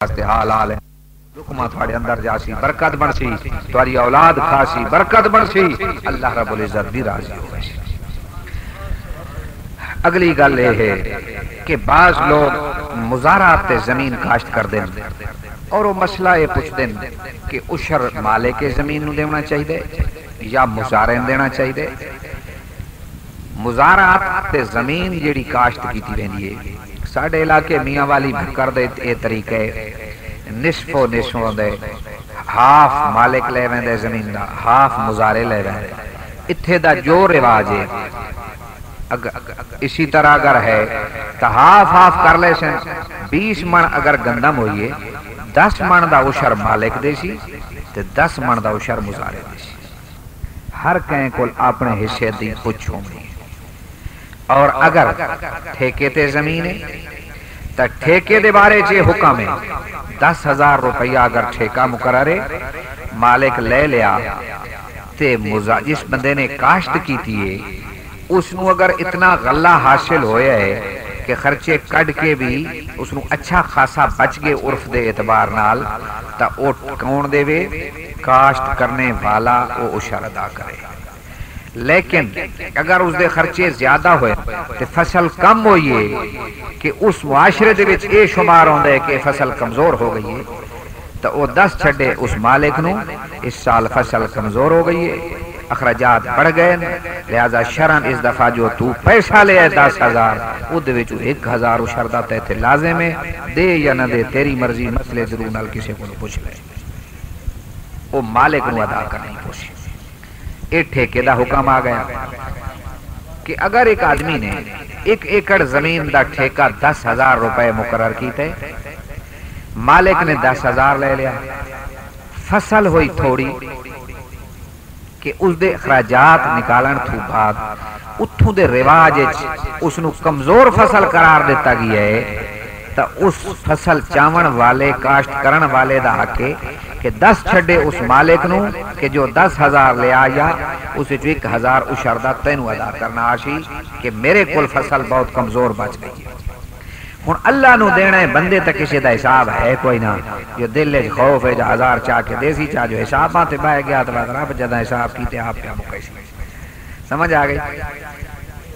हाल हाल है। थोड़े अंदर जासी, बरकत तुम्हारी औलाद खासी, बरकत अल्लाह इज़्ज़त भी राज़ी हो अगली गल यह है कि बाज लोग मुजारात ज़मीन काश्त कर दें और वो मसला ये पूछते हैं कि उशर माले के ज़मीन देना चाहिए या मुजारे देना चाहिए मुजारात ते ज़मीन जी काश्त की वेंदी है साढ़े इलाके मियाँ वाली भक्कर दे ए तरीके निसफो निसफ होंदे हाफ़ मालिक ले वेंदे ज़मीन दा हाफ़ मुजारे ले वेंदे इत्थे दा जो रिवाज है अगर इसी तरह अगर है तो हाफ़ हाफ़ कर ले सन बीस मन अगर गंदम होइए दस मन का उशर मालिक देसी ते दस मन का उशर मुजारे देसी हर कहीं को अपने हिस्से की पुछ होगी और अगर ठेके ते ज़मीन तो ठेके दे बारे च हुक्म है। दस हज़ार रुपया अगर ठेका मुकररे मालिक ले लिया ते मुजा जिस बंदे ने काश्त की थी उसनु अगर इतना गला हासिल होया है कि खर्चे कट के भी उसनु अच्छा खासा बच गए उर्फ़ दे एतबार नाल ता ओ कौन देवे? काश्त करने वाला वो उशर अदा करे। लेकिन अगर उसके खर्चे ज़्यादा तो फ़सल कम हो कि उस मुआशरे के शुमार है कि फ़सल कमज़ोर हो गई है तो वह दस छे उस मालिक न इस साल फ़सल कमज़ोर हो गई है। अखराजात बढ़ गए लिहाजा शरण इस दफ़ा जो तू पैसा ले दस हज़ार उद एक हज़ार उशरदा ते लाजिम है। दे या न दे, तेरी मर्ज़ी, मसले ज़रूर किसी को पूछ ले। वो मालिक अदा करनी पूछी। ये ठेके का हुक्म आ गया कि अगर एक आदमी ने एक एकड़ ज़मीन का ठेका दस हज़ार रुपए मुकर किए मालिक ने दस हज़ार ले लिया। फ़सल हुई थोड़ी कि उसके अखराजात निकालन तू बाद उतों के रिवाज उस कमज़ोर फ़सल करार दिता गया है तो उस फ़सल चावन वाले, काश्त करण वाले का हक कि दस छे उस मालिक न कि जो दस हज़ार ले आया, उस एक हज़ार उशरदा तेन अदा करना आशी कि मेरे को फ़सल बहुत कमज़ोर बच गई हूँ। अल्लाह देना है, बंदे तक किसी का हिसाब है कोई ना। जो दिल खौफ है हज़ार चाह के देसी चाह, जो हिसाब से बह गया तो रब जदा हिसाब की आप क्या मुके समझ आ गई?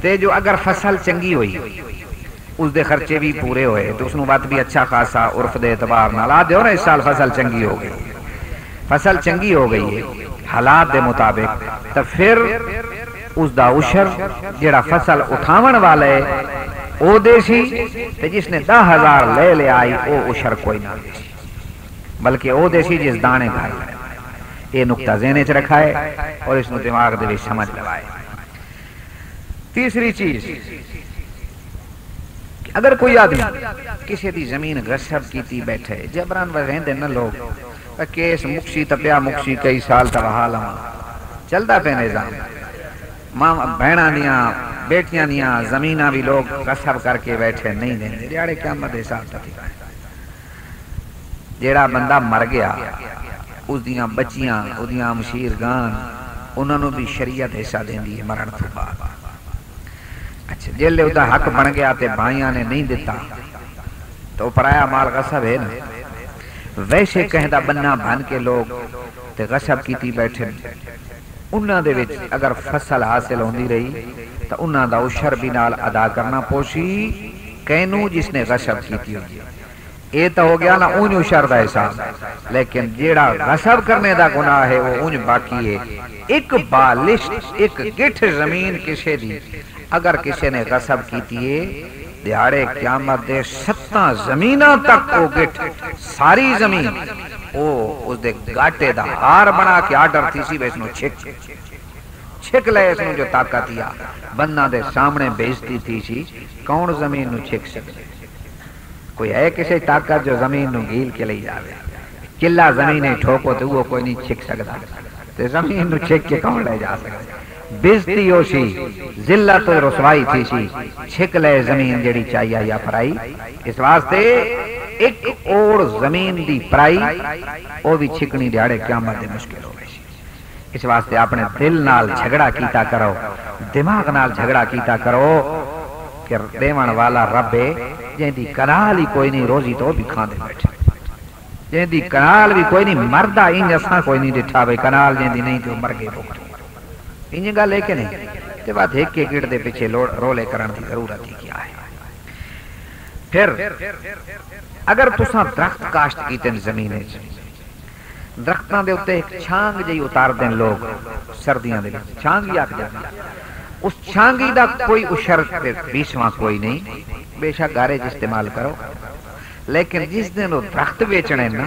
ते जो अगर फ़सल चंगी हुई उसके खर्चे भी पूरे होए तो उसनु बात भी अच्छा खासा उर्फ़ दे एतबार नाल आ दो ना इस साल फ़सल चंगी हो गई। फ़सल चंगी हो गई है। हालात के मुताबिक तो फिर उसका उशर जरा फ़सल उठावन वाला है वो देसी ते जिसने दस हज़ार ले लिया आई वो उशर कोई ना देसी। बल्कि वो देसी जिस दाने घर ये नुकता जेने च रखा है और इस दिमाग दे समझ लवाए। तीसरी चीज़ अगर कोई आदमी किसी की ज़मीन गसब की बैठे जबरन वहेंदे न लोग केस मुक्सी तपिया मुक्सी कई साल तक हाल चलता पे निज़ाम। माँ भैन दिया, बेटिया दिया, ज़मीन भी लोग कसब करके बैठे। नहीं देंगे दिहाड़े क्या मत हिसाब जेड़ा बंदा मर गया उसदियाँ बच्चियाँ उदियाँ मशीर गान, उन्होंने भी शरीयत हिस्सा है मरण तो बाद। अच्छा जेले उसका हक बन गया तो भाइया ने नहीं दिता तो पराया माल कसब है ना। वैसे कहता बन्ना बन के लोग ते गसब की बैठे। उन्होंने अगर फ़सल हासिल होती रही तो उन्होंने उशर भी नाल अदा करना पोसी कैनू जिसने गसब की ये तो हो गया ना उंज उशर का हिसाब, लेकिन जेड़ा गसब करने का गुनाह है, वो उंज बाकी है। एक बालिश, एक गिठ ज़मीन किसी दी, अगर किसी ने गसब की दिहाड़े क्यामत दे सत्ता ज़मीन तक वो गिठ, सारी ज़मीन वो उसके गाटे का हार बना के आर्डर थी सी इसनु छिक। छिक ले इसनु जो ताकत या बन्ना दे सामने बेइज्जती थी सी, कौन ज़मीन नु छिक सकते कोई है किसी ताकत जो ज़मीन नु गील के ले जावे किला ज़मीन ठोको तो वो कोई नहीं छिक सकता ते ज़मीन नु छिक के कौन ले जा सकता अपने दिल झगड़ा कीता करो, दिमाग झगड़ा कीता करो कि वाला रब है जिंदी कनाल ही कोई नहीं रोजी तो भी खाते बैठे। जंहिंदी कनाल भी कोई नहीं, मरदा इन असां कोई नहीं ॾिठा भई कनाल जंहिंदी नहीं तो मर गए इंज ॻाल्हि है कि नहीं? ते बाद एक एक गिड़ दे पीछे रोले करण की ज़रूरत ही क्या है? फिर, अगर तुसा दरख्त काश्त कीते ज़मीन दरख्तों के उत्ते छांग जी उतार दें लोग सर्दियों के छांग ही आख उस छांगी का कोई उशर बीसवा कोई नहीं। बेशक गारे इस्तेमाल करो। लेकिन जिस दिन वो दरख्त बेचने ना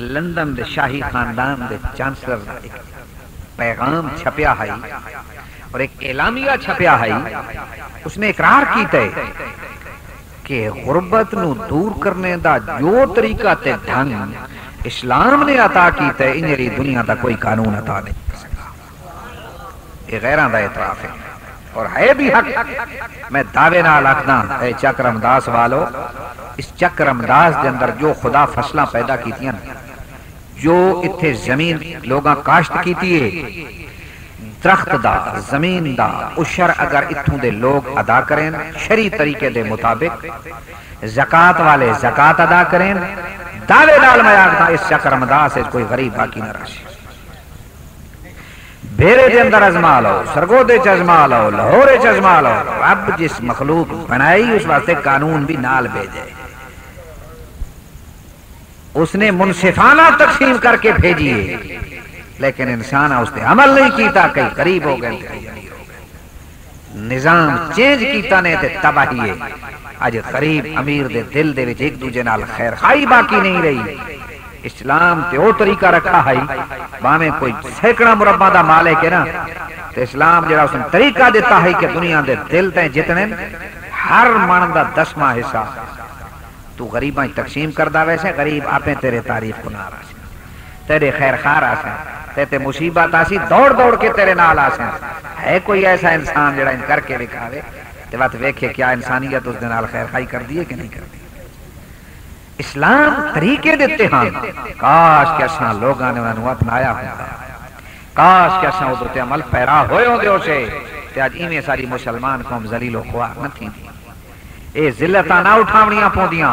लंदन के शाही खानदान के चांसलर का एक पैगाम छपया है, और एक एलामिया छपया है, उसने इकरार किया कि गुरबत न दूर करने का जो तरीका ते ढंग इस्लाम ने अता किया इंजरी दुनिया का कोई कानून अता नहीं कर गैर का एतराफ है, और है भी हक। मैं दावे ना आखना है चक्रमदास वालो, इस चक्रमदास के अंदर जो खुदा फसला पैदा जो इतने ज़मीन लोग काश्त की दरख्त दा ज़मीन दा उशर अगर इतों के लोग अदा करें शरी तरीके के मुताबिक जकात वाले जकात अदा करें दावे नाल मैं इस चक्रमदास कोई गरीब बाकी न रहे। भेरे के अंदर अजमा लो, सरगोदे च अजमा लो, लाहौरे च अजमा लो। रब जिस मखलूक बनाई, उस वास्ते कानून भी नाल भेजे। उसने मुनसिफाना तकसीम करके भेजिए लेकिन इंसान उसने अमल नहीं किया कई गरीब हो गए। निज़ाम चेंज किया ने ते तबाही अज गरीब अमीर दे दिल दे विच एक दूजे नाल खैर खाई बाकी नहीं रही। इस्लाम ते ओ तरीका रखा है, भावे कोई सैकड़ा मुरब्बा दा मालिक है ना, ते इस्लाम जेड़ा उसने तरीका देता है कि दुनिया दे दिल ते जितने हर मन दा दसवां हिस्सा तू गरीबा तकसीम करदा वैसे गरीब आपे तेरे तारीफ़ को ना तेरे खैर खार आसे ते मुसीबत आसी दौड़ दौड़ के तेरे नाल आसे है। कोई ऐसा इंसान जेड़ा इन करके दिखावे ते वत वेखे क्या इंसानियत उस नाल खैर खाई कर दी है कि नहीं कर दी इस्लाम तरीके देते हैं। काश के असा लोगों ने अपनाया होता काश के असा उदते अमल पैरा होए ते आज सारी मुसलमान कौम जलीलो खुआ न थी ए जिल्लतां ना उठावणियाँ पौंदियाँ।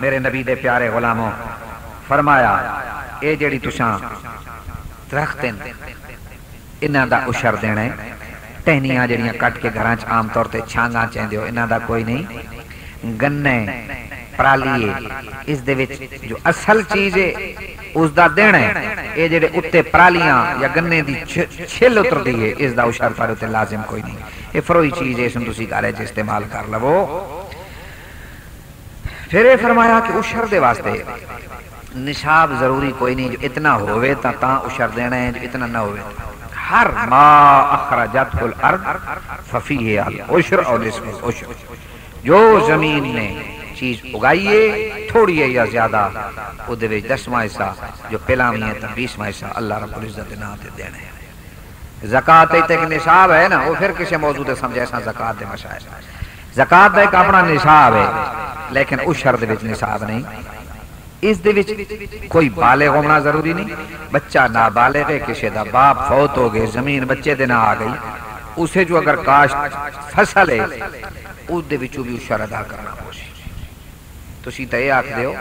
मेरे नबी दे प्यारे गुलामों, फरमाया, ए जेड़ी तुसां दरख्त इन्हां दा उशर देना है टहनियाँ जड़ियाँ कट के घर च आम तौर ते छांगा चेंदे हो, इन्हां दा कोई नहीं गन्ने परालीए इस जो असल चीज़ है उसका देना है। उत्ते परालियाँ या गन्ने दी छिल उतरदी है इस दा उशर पर लाजिम कोई नहीं। ये फरोई चीज़ है तुसी घर इस्तेमाल कर लवो। फिर ये फरमाया कि उशर दे वास्ते निशाब ज़रूरी कोई नहीं, जो इतना ता उशर देना है, जो इतना ना होवे। हर मा फफी है जो ज़मीन ने चीज़ उगाइए थोड़ी है या ज़्यादा। वो दसवा हिस्सा जो पिलावी है तो बीसवा हिस्सा अल्लाह रब्बुल इज़्ज़त ना ते देने ज़कात एक निशाब है ना वो फिर किसी मौजूद है समझे, ऐसा ज़कात है मशाए का एक अपना निशाब है, लेकिन उस शर्त दे निशाब नहीं। इस दे विच कोई बाले होना ज़रूरी नहीं। बच्चा ना बाले गए किसी का बाप फौत हो गए, ज़मीन बच्चे दे ना आ गई। उसे जो अगर काश्त फ़सल है, उस भी शर अदा करना हो ਤੁਸੀਂ ਤਾਂ ਇਹ ਆਖਦੇ ਹੋ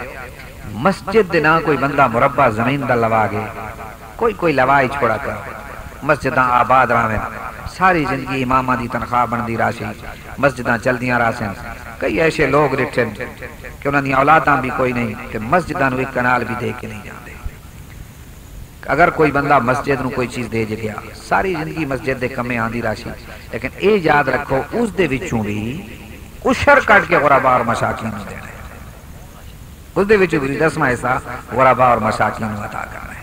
ਮਸਜਿਦ ਦੇ ਨਾਂ ਕੋਈ ਬੰਦਾ ਮੁਰੱਬਾ ਜ਼ਮੀਨ ਦਾ ਲਵਾ ਗੇ ਕੋਈ ਕੋਈ ਲਵਾਈ ਛੋੜਾ ਕਰ ਮਸਜਿਦਾਂ ਆਬਾਦ ਰਾਵੇਂ ਸਾਰੀ ਜ਼ਿੰਦਗੀ ਇਮਾਮਾਂ ਦੀ ਤਨਖਾਹ ਬਣਦੀ ਰਾਸ਼ੀ ਮਸਜਿਦਾਂ ਚਲਦੀਆਂ ਰਾਸਨ ਕਈ ਐਸੇ ਲੋਕ ਰਿਠੇ ਕਿ ਉਹਨਾਂ ਦੀਆਂ ਔਲਾਦਾਂ ਵੀ ਕੋਈ ਨਹੀਂ ਕਿ ਮਸਜਿਦਾਂ ਨੂੰ ਇੱਕ ਕਨਾਲ ਵੀ ਦੇ ਕੇ ਨਹੀਂ ਜਾਂਦੇ अगर कोई बंदा मस्जिद ਨੂੰ ਕੋਈ ਚੀਜ਼ ਦੇ ਗਿਆ ਸਾਰੀ ਜ਼ਿੰਦਗੀ ਮਸਜਿਦ ਦੇ ਕੰਮੇ ਆਂਦੀ ਰਾਸ਼ੀ ਲੇਕਿਨ ਇਹ ਯਾਦ ਰੱਖੋ ਉਸ ਦੇ ਵਿੱਚੋਂ ਵੀ ਉਸ਼ਰ ਕੱਢ ਕੇ ਗੁਰਾਬਾਰ ਮਸਾਕੀਨ ਨੂੰ ਦੇਣਾ उसके भी दसवा हिस्सा गुराबा और मसाकिन अता कर रहे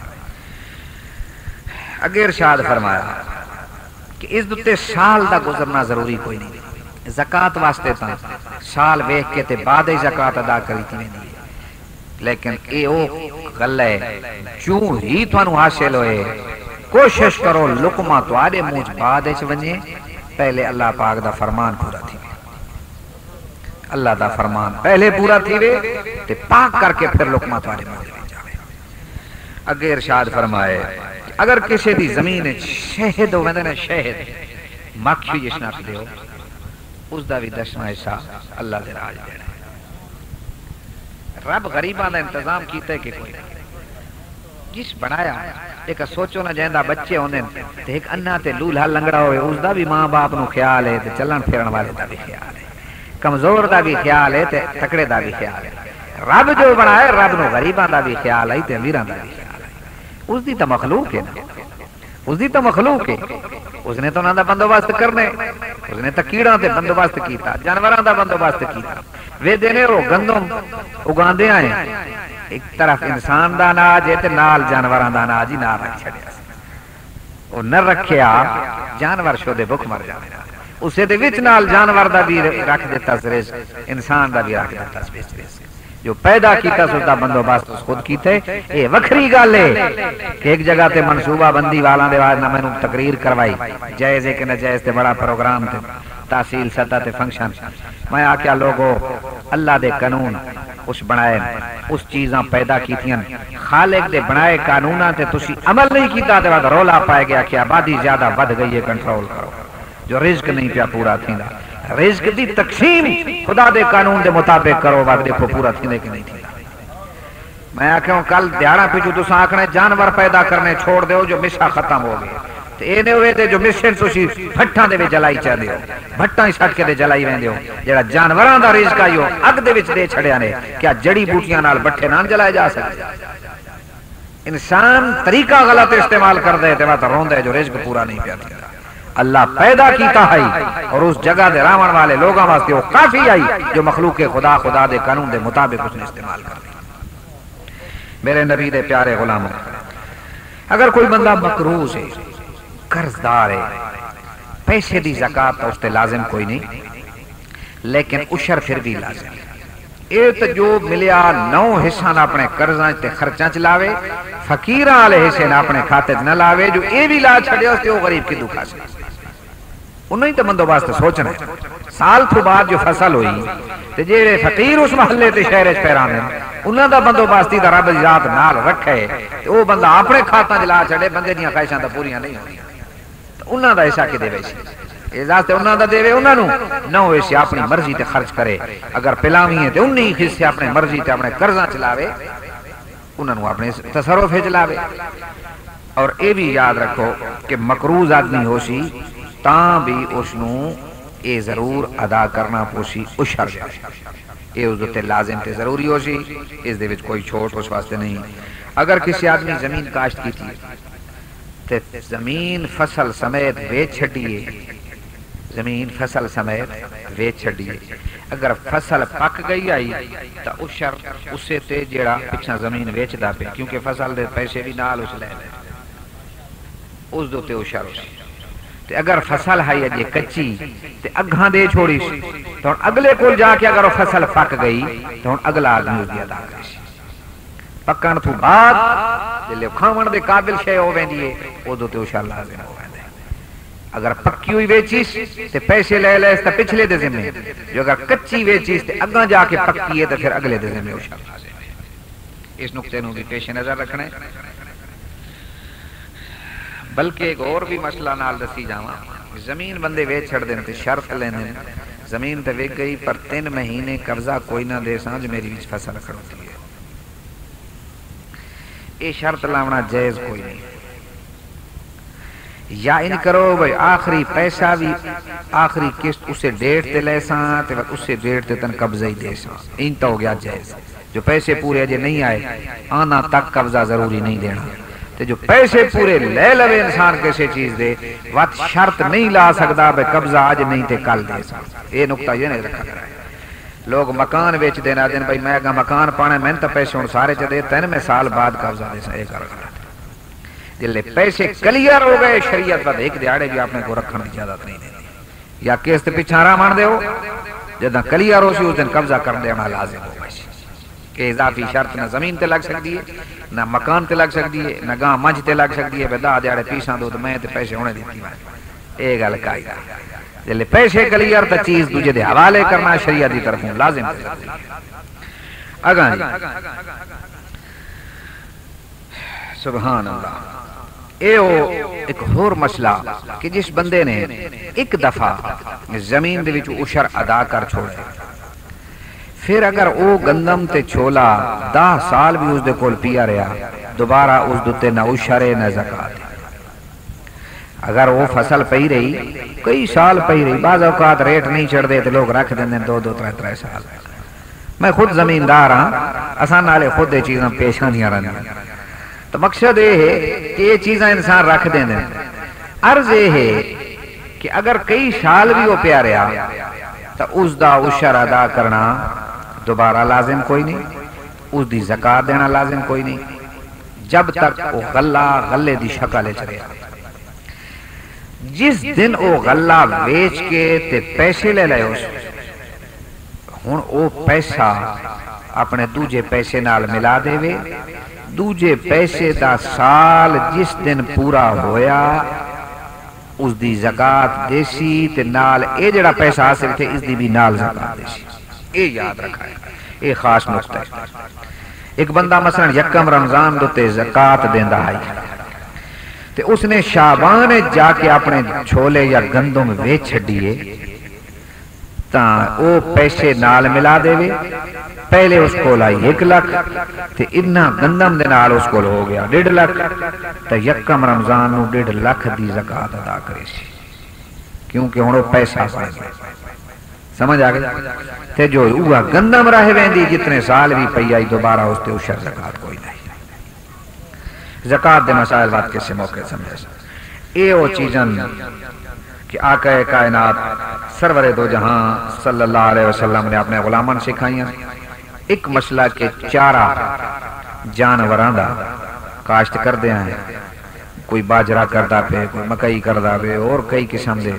अगे इरशाद फरमाया कि इस उत्ते साल का गुजरना ज़रूरी कोई नहीं। जकात वास्ते तो साल वेख के ते बाद ही जकात अदा करी थी वेंदी लेकिन ये गल है जू ही थानू हासिल होए, कोशिश करो लुकमा तुआडे मुँह बाद वने पहले अल्लाह पाक दा फरमान पूरा थी। अल्लाह दा फरमान, पहले पूरा थी वे ते पाक करके फिर लुकमा तुआडे मुँह जावे। अगे इरशाद फरमाए अगर किसी दी ज़मीन शहद हो ना शहद, मक्खी जिसना दियो उसका भी दसवां हिस्सा अल्लाह के राज देना रब गरीबा का इंतज़ाम किया कि कोई जिस बनाया एक सोचो ना जैदा बच्चे होने एक अन्ना ते लूल्हा लंगड़ा होए उसका भी माँ बाप नु ख्याल है चलन फिरन वाले का भी ख्याल है। कमज़ोर का भी ख्याल है तकड़े का भी ख्याल है। रब जो बनाया, रब नु गरीबा का भी ख्याल है अमीरां का भी ख्याल है उसकी तो मखलूक है उसकी तो मखलूक है। उसने तो उन्होंने बंदोबस्त करने। उसने तो कीड़ा ते बंदोबस्त किया जानवरों का बंदोबस्त किया वे देने वो गंदम आए एक तरफ़ इंसान का अनाज है नाल जानवरों का अनाज ही ना रख न रखिया जानवर शोदे भुख मर जाने। उसे दे विच नाल जानवर दा भी रख देता रिस्क इंसान दा भी रख देता रिस्क जो पैदा किया उसका बंदोबस्त उस खुद कीते। ये वखरी गल है एक जगह ते मनसूबा बंदी वाला दे बाद ना मैनू तकरीर करवाई। जायज़ है कि न जायज़ ते बड़ा प्रोग्राम थे तहसील सतह ते फ़ंक्शन। मैं आख्या लोगो, अल्लाह दे कानून उस बनाए, उस चीजा पैदा कीतियाँ। खालिक दे बनाए कानूना ते तुसी अमल नहीं कीता, ते बाद रौला पाए गया कि आबादी ज़्यादा बढ़ गई है, कंट्रोल करो। जो रिज्क नहीं पिया, पूरा थींदा। रिज्क दी तकसीम खुदा दे कानून दे मुताबिक करो बाबा देखो, पूरा थींदे कि नहीं थींदा। मैं आख्यो कल दिहाड़ा पिछू तुसा आखने जानवर पैदा करने छोड़ दो जो मिशा खत्म हो गया। ही अग दे क्या जड़ी बूटियाँ ना जा इंसान तरीका गलत इस्तेमाल करदे, ते मैं तो जो रिज्क पूरा नहीं पाया अल्लाह पैदा कीता है और उस जगह दे रावण वाले लोगों वास्ते वो काफी आई जो मखलूक के खुदा खुदा दे कानून दे मुताबिक उसने इस्तेमाल कर लिया मेरे नबी दे प्यारे गुलाम अगर कोई बंदा मकरूज है कर्जदार है पैसे की जक़ात तो उसते लाजिम कोई नहीं लेकिन उशर फिर भी लाजिम ਇਹ ਤਾਂ ਜੋ ਮਿਲਿਆ ਨੌ ਹਿੱਸਾ ਨਾ ਆਪਣੇ ਕਰਜ਼ਾਂ ਤੇ ਖਰਚਾਂ ਚ ਲਾਵੇ ફકીર આલે હશે ને આપણે ખાતે જ ન લાવે જો એવી લા છડ્યો તેઓ ગરીબ की दुखा से। उन्हीं तो बंदोबस्त सोचना साल तो बाद जो फ़सल हुई तो जेड़े फकीर उस महल्ले ते शहर च पैराने उन्हां दा बंदोबस्ती दा रब जात नाल रखे तो ओ बंदा अपने खाता च ला छड़े, बंदे दियाँ ख्वाहिशां तो पूरी नहीं होंदियाँ। तो उन्हां दा हिस्सा के देवे एजाज ते उन्हां देवे उन्हां नु। ना होए अपनी मर्ज़ी ते खर्च करे। अगर पिलावी है ते उन्हीं हिस्से अपने मर्ज़ी ते अपने कर्जा चलावे उन्होंने अपने तसरुफ चलावे और ये भी याद रखो कि मकरूज आदमी हो सी भी उसनु ये ज़रूर अदा करना पोसी उशर ये उस लाजिम ते ज़रूरी हो सी इस कोई छोट उस वास्ते नहीं। अगर किसी आदमी ज़मीन काश्त की थी, ते ज़मीन फ़सल समेत बेच छड़िए ज़मीन फ़सल समेत वेच छड़िए अगर फ़सल पक गई आई तो उशर उसे ते जेड़ा पिछा ज़मीन वेचदा पे, क्योंकि फ़सल दे पैसे भी नाल उस ले उस दो ते उस अगर फ़सल है अजे कच्ची, ते अगा दे छोड़ी तो अगले को जाके अगर फ़सल पक गई तो अगला आदमी उसकी अदा करे पकण तो बाद खावण दे काबिल शे हो वेंदी है उदो ते उशर लाजिम हो अगर पक्की हुई वेचीस तो पैसे ले ले तो पिछले दे जिम्मे। जो अगर कच्ची वेचीस तो अगा जाके पक्की है तो फिर अगले दे जिम्मे इस नुकते भी पेश नज़र रखना बल्कि एक और भी मसला नाल दसी जावा। ज़मीन बंदे वेच छड़ देने शर्त लेने ज़मीन तो विक गई, पर तीन महीने कर्जा कोई ना दे साँझ मेरी बीच फ़सल खड़ोती है। ये शर्त लावना जायज़ कोई नहीं। या इन करो भाई, आखिरी पैसा भी, आखिरी किस्त उसे डेट ते ले ते उसे डेट ते तन कब्जा ही दे इन तो हो गया जायज़। जो पैसे पूरे अजे नहीं आए, आना तक कब्जा ज़रूरी नहीं देना। ते जो पैसे पूरे ले लवे इंसान किसी चीज़ दे वत शर्त नहीं ला सकता भाई, कब्जा अज नहीं ते कल दे ये नुकता ये नहीं रखा करा लोग मकान बेच देना दिन भाई मैं मकान पाना मैंने तो पैसे हूँ सारे च दे, तेन में साल बाद कब्जा दे कर। ज़िले पैसे क्लियर हो गए, शरीयत का एक दिहाड़े भी आपने को रखने की इजाज़त नहीं देनी। या किस्त पिछा मान दो जदा क्लियर हो उस दिन कब्जा कर देना लाजिम हो कि इजाफी शर्त ना ज़मीन ते लग सकती है, ना मकान ते लग सकती है, ना गां मंझ ते लग सकती है दा दिहाड़े पीसा दो तो मैं ते पैसे होने दी ये गल कायदा ज़िले पैसे क्लियर तो चीज़ दूजे दे हवाले करना शरीया की तरफों लाजिम अगा सुबहान अल्लाह। मसला जिस बंदे ने एक दफ़ा ज़मीन अदा कर छोड़े फिर अगर वो गंदम ते छोला दस साल भी उसके दोबारा उस न जक़ात। अगर वो फ़सल पई रही, कई साल पई रही, बाज औकात रेट नहीं चढ़ते लोग रख दो दो, त्रै त्रै साल। मैं खुद जमींदार हाँ असा नाले खुद ये चीज़ा पेश रही तो मकसद ये है कि ये चीज़ा इंसान रख देंगे अर्ज़ ये है कि अगर कई साल भी वो प्या रहा तो उसका उशर अदा करना दोबारा लाजिम कोई नहीं उसकी जक़ात देना लाजिम कोई नहीं, जब तक वो गला गले की शक्ल च रहा। जिस दिन वो गला वेच के ते पैसे ले ले उस हूँ वो पैसा अपने दूजे पैसे नाल मिला देवे दूजे पैसे का साल जिस दिन पूरा होया उसकी जकात देसी ते नाल जड़ा पैसा हासिल थे इसकी भी नाल जकात देसी। ये याद रखा है ये खास नुकता है। एक बंदा मसलन यकम रमज़ान जकात देंदा है। ते उसने शाबान जाके अपने छोले या गंदम वेच छड़िए वो पैसे पहले उसको लाई एक लख दे उसको हो गया डेढ़ लख। ते यकम रमज़ान नु डेढ़ लख दी ज़कात अदा करे सी। क्योंकि हुन पैसा बन समझ आ गया? ते जो उहा गंदम रह वेंदी जितने साल भी पई आई, दोबारा उस ते उशर ज़कात कोई नहीं। जक़ात के मसाइल बात किसी मौके समझे ये वो चीज़न कि आका कायनात सरवर दो जहाँ सल्लल्लाहु अलैहि वसल्लम ने अपने गुलामन सिखाइया। एक मसला के चारा जानवर काश्त कर दिया है कोई बाजरा करता पे, कोई मकई करता पे, और कई किस्म के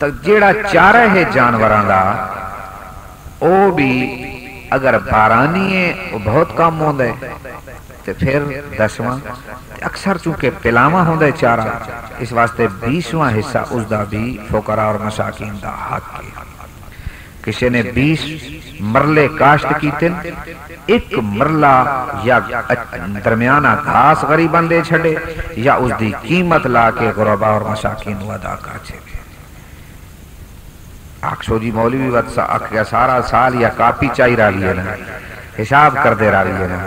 तो जेड़ा चारा है जानवर का ओ भी अगर बारानी है वो बहुत कम होता तो फिर दसवा अक्सर चूँकि पिलावा होता है चारा, इस वास्ते बीसवा हिस्सा उसका भी फोकरा और मसाकिन का हक है। किसी ने बीस मरले काश्त की तिन एक मरला या दरमियाना घास गरीबन दे छड़े या उस दी कीमत ला के गुरबा और मशाकीन वादा का छे आक्षो जी मौलवी वत सा, सारा साल या कापी चाई रा लिए ना हिसाब कर दे रा लिए ना।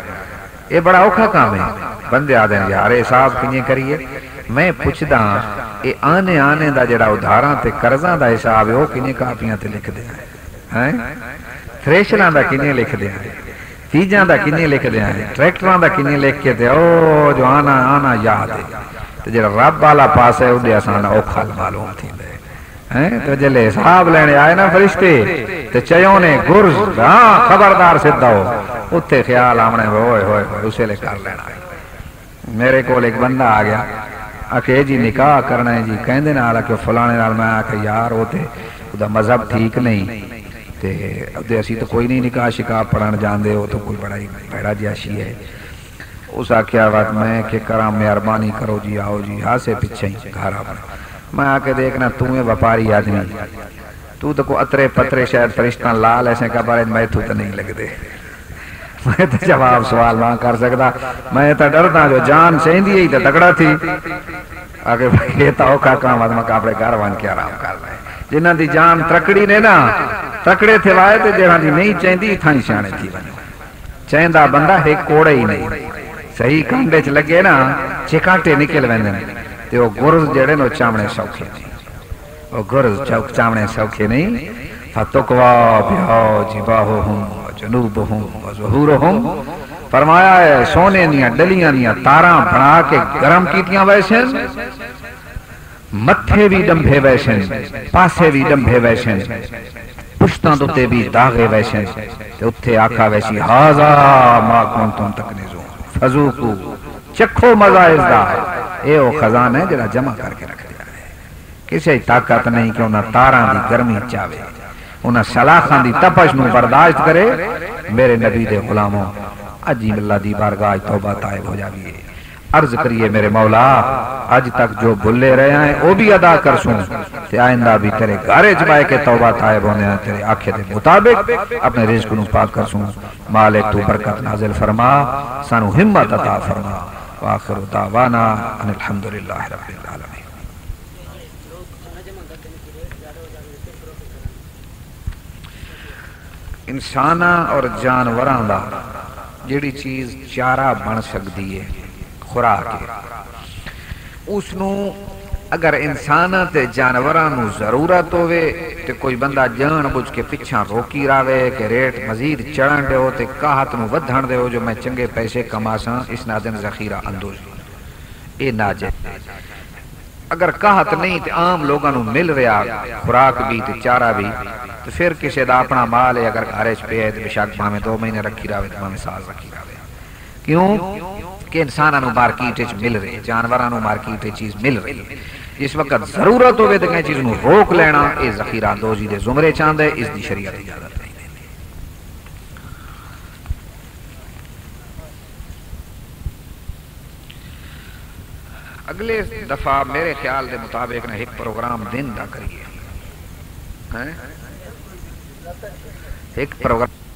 ये बड़ा औखा काम है। बंदे आ दें यार हिसाब किने करिए? मैं पूछदा ये आने आने दा जेड़ा उधारा ते कर्जा दा हिसाब है ओ किने कापियाँ ते लिख दे हैं? हैं? थ्रेशर का किने लिख दिया है चीजा का किने लिख दिया है ट्रैक्टर का किने लिख के ते ओ जो आना आना याद है तो जरा रब वाला पास है उदे असाना औखा मालूम थी हैं तो जले हिसाब लेने आए ना फरिश्ते ते चयो ने गुरज हाँ खबरदार सिद्धा हो उत्थे ख्याल आमने होए होए उसे ले कर लेना मेरे को एक बंदा आ गया आखे जी निकाह करना है जी कहते नाल कि फलाने नाल मैं आखे यार वो ते ਉਹਦਾ ਮਜ਼ਹਬ ਠੀਕ ਨਹੀਂ ਤੇ ਉਹਦੇ ਅਸੀਂ ਤਾਂ ਕੋਈ ਨਹੀਂ ਨਿਕਾਹ ਸ਼ਿਕਾ ਪੜਨ ਜਾਂਦੇ ਉਹ ਤਾਂ ਕੋਈ ਬੜਾ ਹੀ ਭੈੜਾ ਜਿਆਸ਼ੀ ਹੈ उस आख्या बात मैं कि करा मेहरबानी करो जी आओ जी हाँ से पीछे ही घर अपने मैं आके देखना तू है व्यापारी आदमी तू तो को अतरे पतरे शायद फरिश्ता लाल ऐसे का बारे मैं तू तो नहीं लगते मैं तो जवाब सवाल ना कर सकता मैं तो डरता जो जान चाहिए ही तो तगड़ा थी आगे ये तो औखा काम मैं अपने घर वन के आराम कर रहे जिन्हों की जान तकड़ी ने ना तकड़े थे वाए तो जरा की नहीं चाहिए थाई सियाने थी। वनो चाहता बंदा है, कोड़े ही नहीं। सही कांडे च लगे ना, चिकाटे निकल वेंदे ते ओ गुरज जेड़े नो चामने सौखे ओ गुरज चौक चामने सौखे नहीं। फतुकवा ब्याओ जिबाहो हूँ फरमाया है, सोने दिया डलियाँ दिया तारा बना के गरम कीतियाँ वैसे मथे भी डंभे वैसे पासे भी डंभे वैसे पुश्तां दुते भी दागे वैसे ते उत्थे आखा वैसी हाजा मा कौन तुम तकनीजो फजूकू, चखो मज़ा इसदा ए ओ खजाना है जरा जमा करके रख दिया है। किसी ताकत नहीं कि उन्हें तारा की गर्मी चावे। उन्हें सलाखा की तपश न बर्दाश्त करे। मेरे नबी दे गुलामों अजी अल्लाह दी बारगाह तौबा तायब हो जावी अर्ज़ करिए मेरे मौला, आज तक जो बुले रहे हैं, वो भी अदा कर सुन। आइंदा भी तेरे गारे जमाए के तौबा तायब होने तेरे आखे के मुताबिक अपने रिज्क नु पाक कर सुन। मालिक, तू बरकत नाजिल फरमा, सानू हिम्मत अता फरमा। आखिर दावाना अल्हम्दुलिल्लाह रब्बिल आलमीन। इंसाना और जानवर दा जेड़ी चीज़ चारा बन सकती है ਖੁਰਾਕ ਹੈ ਉਸ ਨੂੰ ਅਗਰ ਇਨਸਾਨਾਂ ਤੇ ਜਾਨਵਰਾਂ ਨੂੰ ਜ਼ਰੂਰਤ ਹੋਵੇ ਤੇ ਕੋਈ ਬੰਦਾ ਜਾਣ ਬੁੱਝ ਕੇ ਪਿੱਛਾ ਰੋਕੀ ਰਾਵੇ ਕਿ ਰੇਟ ਮਜ਼ੀਦ ਚੜਨ ਦਿਓ ਤੇ ਕਾਹਤ ਨੂੰ ਵਧਣ ਦਿਓ ਜੋ ਮੈਂ ਚੰਗੇ ਪੈਸੇ ਕਮਾਸਾਂ ਇਸ ਨਾਦਨ ਜ਼ਖੀਰਾ ਅੰਦੋਜ਼ ਇਹ ਨਾਜਾਇਜ਼ अगर कहत नहीं तो आम लोगों को मिल रहा खुराक भी तो चारा भी तो फिर किसी का अपना माल है अगर घर च पे तो बेशक भावे दो महीने रखी रहे तो भावे साल रखी रहे क्यों कि इंसानों मार्केट मिल रही जानवर मार्केट चीज़ मिल रही जिस वक्त ज़रूरत हो चीज़ रोक लेना यह जखीरा दोजी के जुमरे चाहते इसकी शरीयत इजाज़त अगले दफ़ा मेरे ख्याल के मुताबिक ने एक प्रोग्राम दिन का करिए। एक प्रोग्राम